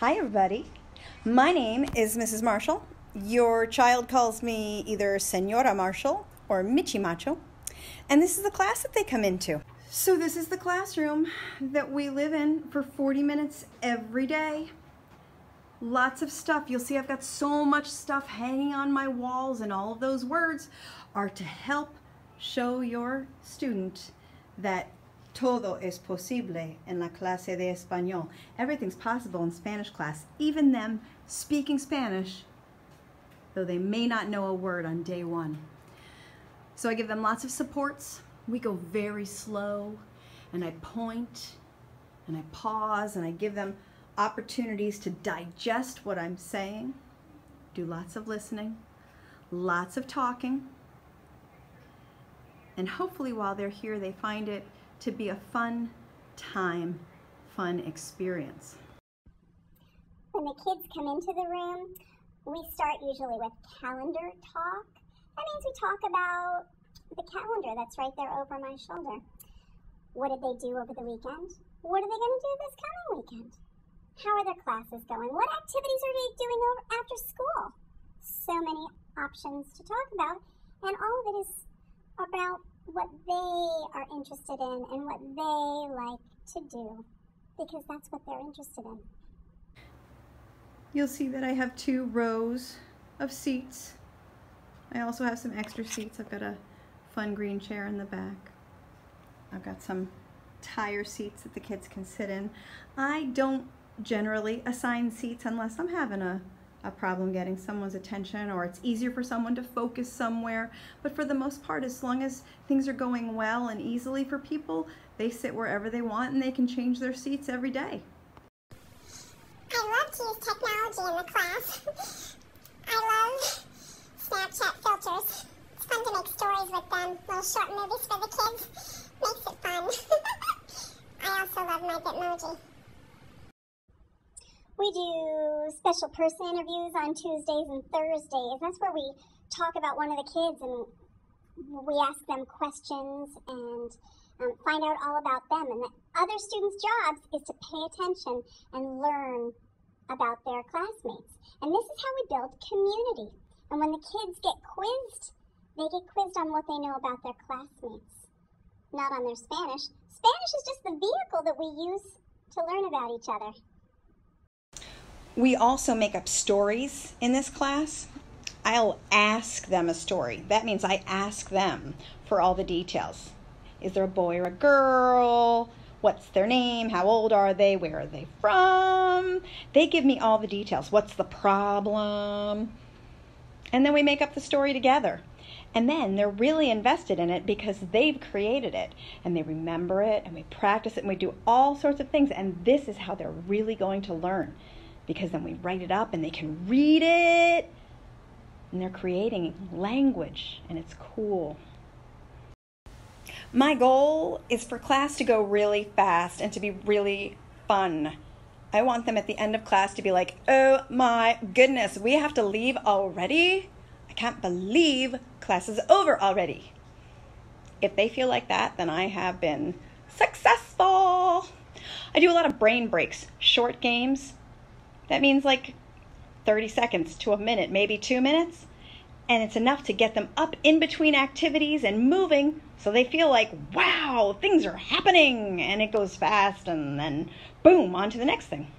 Hi, everybody. My name is Mrs. Marshall. Your child calls me either Senora Marshall or Michimacho, and this is the class that they come into. So, this is the classroom that we live in for 40 minutes every day. Lots of stuff. You'll see I've got so much stuff hanging on my walls, and all of those words are to help show your student that Todo es posible en la clase de español. Everything's possible in Spanish class, even them speaking Spanish, though they may not know a word on day one. So I give them lots of supports. We go very slow, and I point, and I pause, and I give them opportunities to digest what I'm saying, do lots of listening, lots of talking, and hopefully while they're here, they find it to be a fun time, fun experience. When the kids come into the room, we start usually with calendar talk. That means we talk about the calendar that's right there over my shoulder. What did they do over the weekend? What are they going to do this coming weekend? How are their classes going? What activities are they doing after school? So many options to talk about, and all of it is about what they are interested in and what they like to do because that's what they're interested in. You'll see that I have two rows of seats. I also have some extra seats. I've got a fun green chair in the back. I've got some tire seats that the kids can sit in. I don't generally assign seats unless I'm having a a problem getting someone's attention or it's easier for someone to focus somewhere. But for the most part, as long as things are going well and easily for people, they sit wherever they want and they can change their seats every day. I love to use technology in the class. I love Snapchat filters. It's fun to make stories with them, little short movies for the kids. Makes it fun. I also love my Bitmoji. We do special person interviews on Tuesdays and Thursdays. That's where we talk about one of the kids and we ask them questions and um, find out all about them. And the other students' jobs is to pay attention and learn about their classmates. And this is how we build community. And when the kids get quizzed, they get quizzed on what they know about their classmates, not on their Spanish. Spanish is just the vehicle that we use to learn about each other. We also make up stories in this class. I'll ask them a story. That means I ask them for all the details. Is there a boy or a girl? What's their name? How old are they? Where are they from? They give me all the details. What's the problem? And then we make up the story together. And then they're really invested in it because they've created it and they remember it and we practice it and we do all sorts of things. And this is how they're really going to learn because then we write it up and they can read it and they're creating language and it's cool. My goal is for class to go really fast and to be really fun. I want them at the end of class to be like, oh my goodness, we have to leave already? I can't believe class is over already. If they feel like that, then I have been successful. I do a lot of brain breaks, short games that means like 30 seconds to a minute, maybe two minutes. And it's enough to get them up in between activities and moving so they feel like, wow, things are happening. And it goes fast, and then boom, on to the next thing.